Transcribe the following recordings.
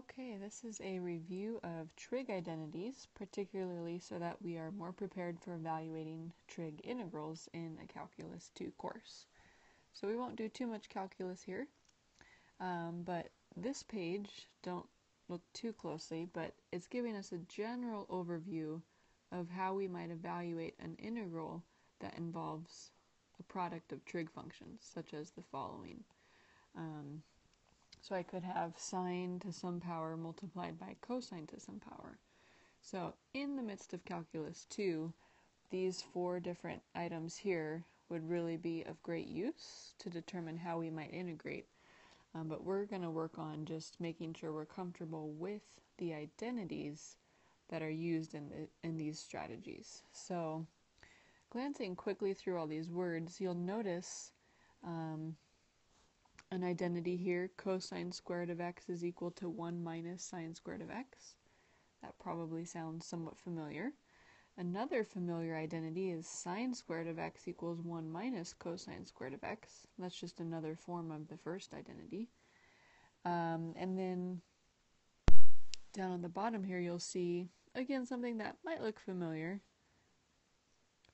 Okay, this is a review of trig identities, particularly so that we are more prepared for evaluating trig integrals in a Calculus 2 course. So we won't do too much calculus here, um, but this page, don't look too closely, but it's giving us a general overview of how we might evaluate an integral that involves a product of trig functions, such as the following. Um, so I could have sine to some power multiplied by cosine to some power. So in the midst of calculus 2, these four different items here would really be of great use to determine how we might integrate. Um, but we're going to work on just making sure we're comfortable with the identities that are used in, the, in these strategies. So glancing quickly through all these words, you'll notice um, an identity here, cosine squared of x is equal to 1 minus sine squared of x. That probably sounds somewhat familiar. Another familiar identity is sine squared of x equals 1 minus cosine squared of x. That's just another form of the first identity. Um, and then down on the bottom here you'll see, again, something that might look familiar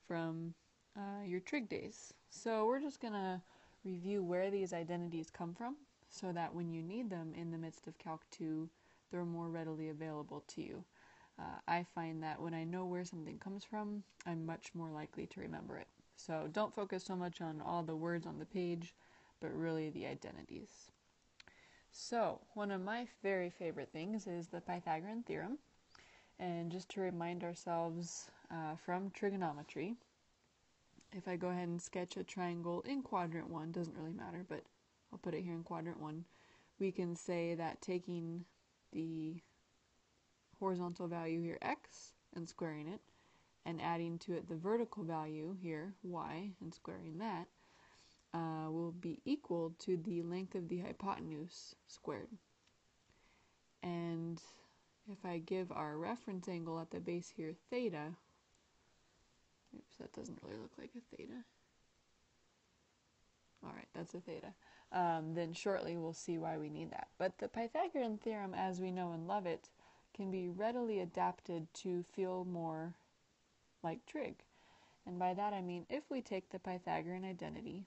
from uh, your trig days. So we're just going to review where these identities come from so that when you need them in the midst of Calc 2, they're more readily available to you. Uh, I find that when I know where something comes from, I'm much more likely to remember it. So don't focus so much on all the words on the page, but really the identities. So, one of my very favorite things is the Pythagorean theorem. And just to remind ourselves uh, from trigonometry, if I go ahead and sketch a triangle in quadrant 1, doesn't really matter, but I'll put it here in quadrant 1, we can say that taking the horizontal value here, x, and squaring it, and adding to it the vertical value here, y, and squaring that, uh, will be equal to the length of the hypotenuse squared. And if I give our reference angle at the base here theta, Oops, that doesn't really look like a theta. Alright, that's a theta. Um, then shortly we'll see why we need that. But the Pythagorean theorem, as we know and love it, can be readily adapted to feel more like trig. And by that I mean if we take the Pythagorean identity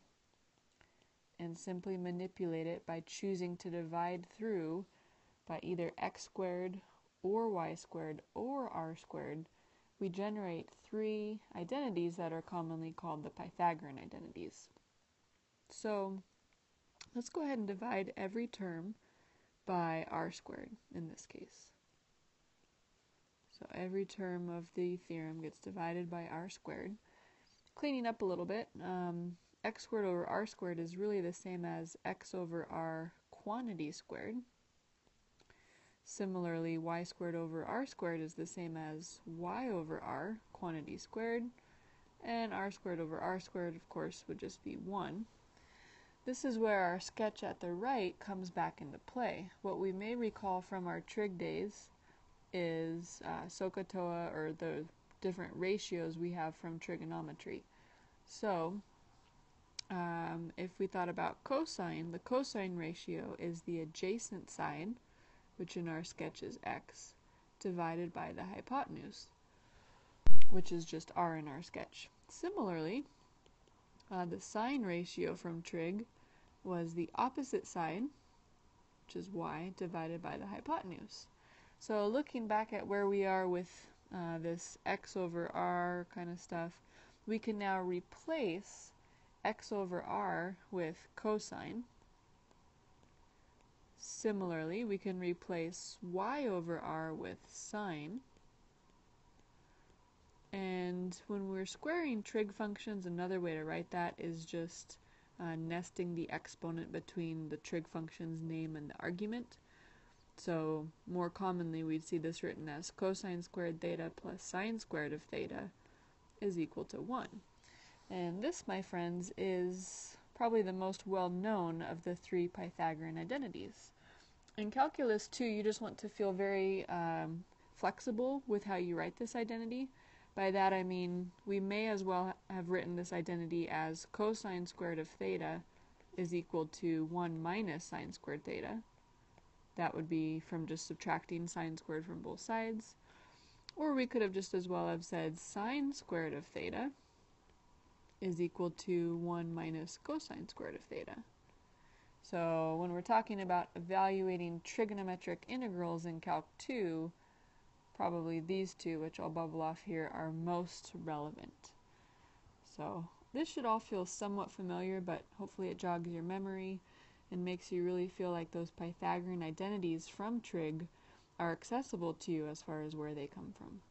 and simply manipulate it by choosing to divide through by either x squared or y squared or r squared, we generate three identities that are commonly called the Pythagorean identities. So let's go ahead and divide every term by r squared in this case. So every term of the theorem gets divided by r squared. Cleaning up a little bit, um, x squared over r squared is really the same as x over r quantity squared. Similarly, y squared over r squared is the same as y over r, quantity squared, and r squared over r squared, of course, would just be 1. This is where our sketch at the right comes back into play. What we may recall from our trig days is uh, SOHCAHTOA, or the different ratios we have from trigonometry. So, um, if we thought about cosine, the cosine ratio is the adjacent side which in our sketch is x, divided by the hypotenuse, which is just r in our sketch. Similarly, uh, the sine ratio from trig was the opposite side, which is y, divided by the hypotenuse. So looking back at where we are with uh, this x over r kind of stuff, we can now replace x over r with cosine, Similarly, we can replace y over r with sine. And when we're squaring trig functions, another way to write that is just uh, nesting the exponent between the trig function's name and the argument. So more commonly we'd see this written as cosine squared theta plus sine squared of theta is equal to 1. And this, my friends, is probably the most well known of the three Pythagorean identities. In Calculus 2, you just want to feel very um, flexible with how you write this identity. By that I mean we may as well have written this identity as cosine squared of theta is equal to 1 minus sine squared theta. That would be from just subtracting sine squared from both sides. Or we could have just as well have said sine squared of theta is equal to 1 minus cosine squared of theta. So when we're talking about evaluating trigonometric integrals in Calc 2, probably these two, which I'll bubble off here, are most relevant. So this should all feel somewhat familiar, but hopefully it jogs your memory and makes you really feel like those Pythagorean identities from trig are accessible to you as far as where they come from.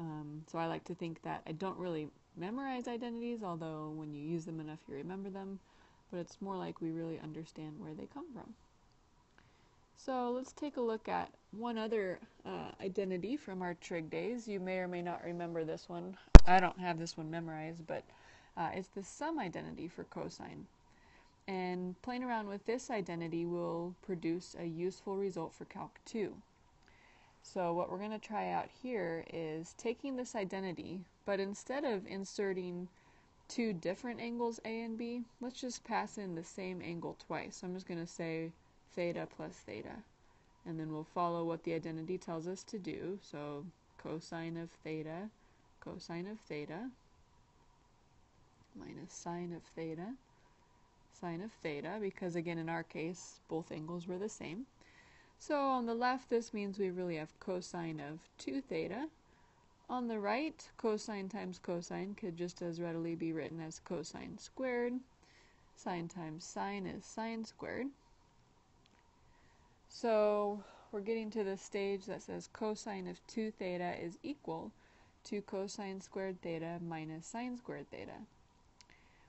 Um, so I like to think that I don't really memorize identities, although when you use them enough you remember them, but it's more like we really understand where they come from. So let's take a look at one other uh, identity from our trig days. You may or may not remember this one. I don't have this one memorized, but uh, it's the sum identity for cosine. And playing around with this identity will produce a useful result for Calc 2. So what we're going to try out here is taking this identity, but instead of inserting two different angles A and B, let's just pass in the same angle twice. So I'm just going to say theta plus theta. And then we'll follow what the identity tells us to do. So cosine of theta, cosine of theta, minus sine of theta, sine of theta, because again in our case both angles were the same. So on the left this means we really have cosine of 2 theta. On the right, cosine times cosine could just as readily be written as cosine squared. Sine times sine is sine squared. So we're getting to the stage that says cosine of 2 theta is equal to cosine squared theta minus sine squared theta.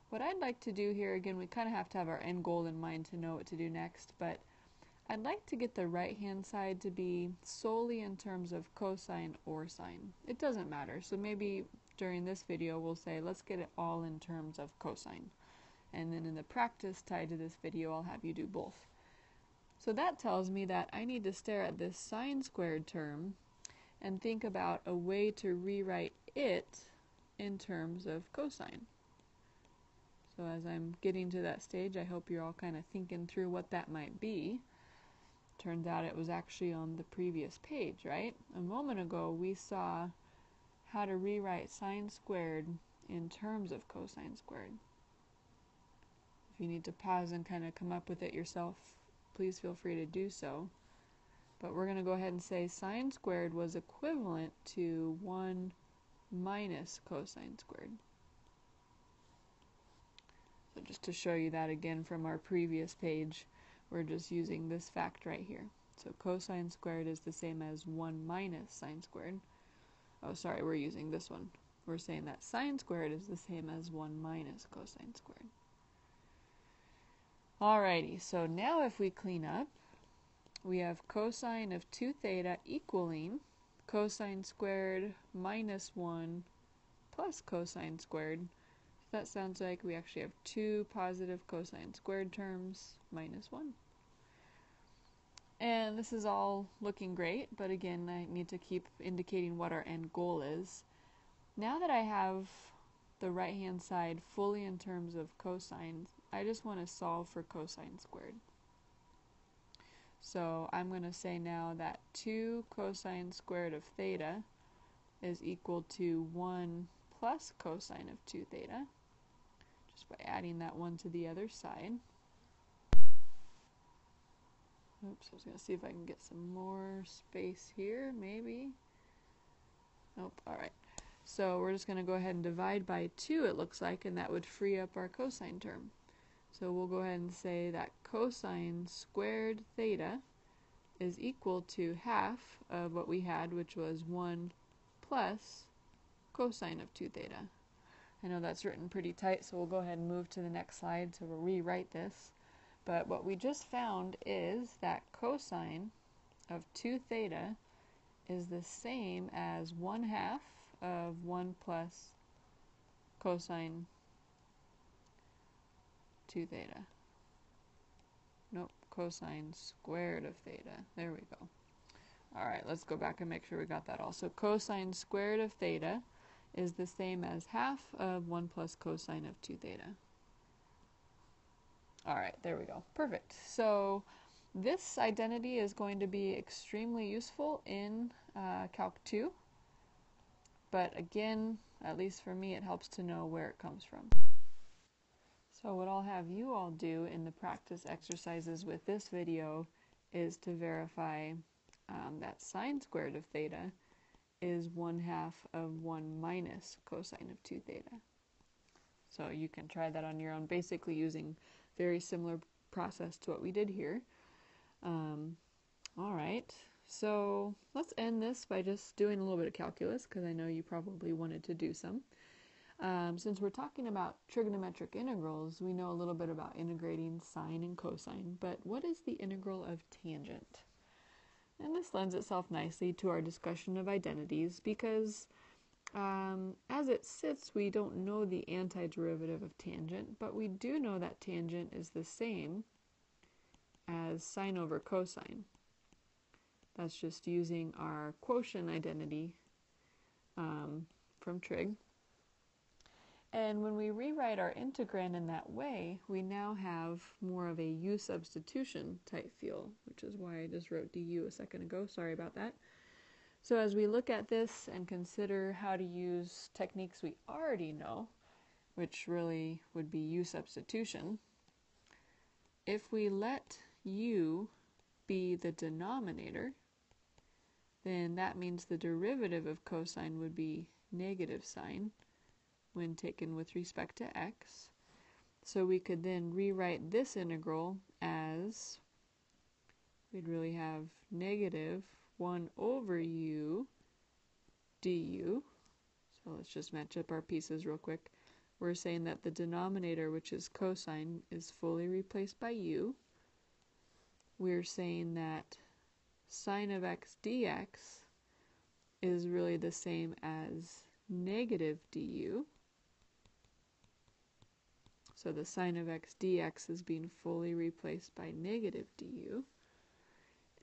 What I'd like to do here, again, we kind of have to have our end goal in mind to know what to do next, but I'd like to get the right-hand side to be solely in terms of cosine or sine. It doesn't matter, so maybe during this video we'll say let's get it all in terms of cosine. And then in the practice tied to this video I'll have you do both. So that tells me that I need to stare at this sine squared term and think about a way to rewrite it in terms of cosine. So as I'm getting to that stage, I hope you're all kind of thinking through what that might be. Turns out it was actually on the previous page, right? A moment ago we saw how to rewrite sine squared in terms of cosine squared. If you need to pause and kind of come up with it yourself, please feel free to do so. But we're going to go ahead and say sine squared was equivalent to 1 minus cosine squared. So just to show you that again from our previous page, we're just using this fact right here. So cosine squared is the same as 1 minus sine squared. Oh, sorry, we're using this one. We're saying that sine squared is the same as 1 minus cosine squared. Alrighty, so now if we clean up, we have cosine of 2 theta equaling cosine squared minus 1 plus cosine squared that sounds like we actually have two positive cosine squared terms minus 1. And this is all looking great, but again, I need to keep indicating what our end goal is. Now that I have the right hand side fully in terms of cosines, I just want to solve for cosine squared. So I'm going to say now that 2 cosine squared of theta is equal to 1 plus cosine of 2 theta just by adding that one to the other side. Oops, I was going to see if I can get some more space here, maybe. Nope, alright. So we're just going to go ahead and divide by 2, it looks like, and that would free up our cosine term. So we'll go ahead and say that cosine squared theta is equal to half of what we had, which was 1 plus cosine of 2 theta. I know that's written pretty tight, so we'll go ahead and move to the next slide to rewrite this. But what we just found is that cosine of 2 theta is the same as 1 half of 1 plus cosine 2 theta. Nope, cosine squared of theta. There we go. Alright, let's go back and make sure we got that all. So cosine squared of theta is the same as half of 1 plus cosine of 2 theta. Alright, there we go. Perfect. So this identity is going to be extremely useful in uh, Calc 2, but again, at least for me, it helps to know where it comes from. So what I'll have you all do in the practice exercises with this video is to verify um, that sine squared of theta is 1 half of 1 minus cosine of 2 theta. So you can try that on your own, basically using very similar process to what we did here. Um, all right, so let's end this by just doing a little bit of calculus because I know you probably wanted to do some. Um, since we're talking about trigonometric integrals, we know a little bit about integrating sine and cosine, but what is the integral of tangent? And this lends itself nicely to our discussion of identities because um, as it sits, we don't know the antiderivative of tangent, but we do know that tangent is the same as sine over cosine. That's just using our quotient identity um, from trig. And when we rewrite our integrand in that way, we now have more of a u substitution type feel, which is why I just wrote du a second ago. Sorry about that. So as we look at this and consider how to use techniques we already know, which really would be u substitution, if we let u be the denominator, then that means the derivative of cosine would be negative sine when taken with respect to x. So we could then rewrite this integral as we'd really have negative 1 over u du. So let's just match up our pieces real quick. We're saying that the denominator, which is cosine, is fully replaced by u. We're saying that sine of x dx is really the same as negative du. So the sine of x dx is being fully replaced by negative du.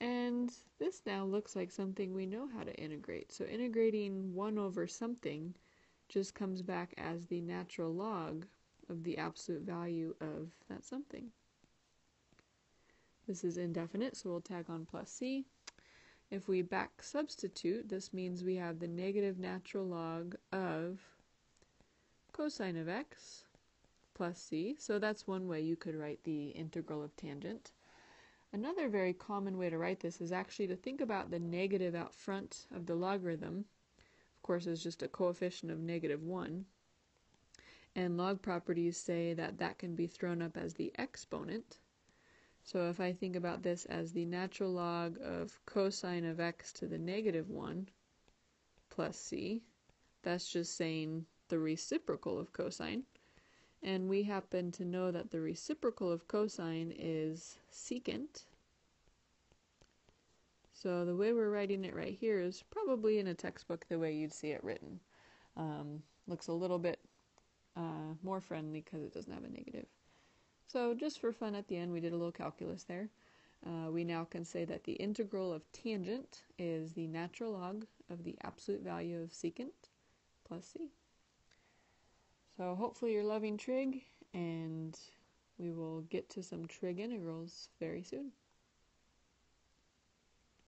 And this now looks like something we know how to integrate. So integrating 1 over something just comes back as the natural log of the absolute value of that something. This is indefinite, so we'll tag on plus c. If we back substitute, this means we have the negative natural log of cosine of x plus c. So that's one way you could write the integral of tangent. Another very common way to write this is actually to think about the negative out front of the logarithm. Of course, it's just a coefficient of negative 1. And log properties say that that can be thrown up as the exponent. So if I think about this as the natural log of cosine of x to the negative 1 plus c, that's just saying the reciprocal of cosine. And we happen to know that the reciprocal of cosine is secant. So the way we're writing it right here is probably in a textbook the way you'd see it written. Um, looks a little bit uh, more friendly because it doesn't have a negative. So just for fun at the end, we did a little calculus there. Uh, we now can say that the integral of tangent is the natural log of the absolute value of secant plus c. So hopefully you're loving trig, and we will get to some trig integrals very soon.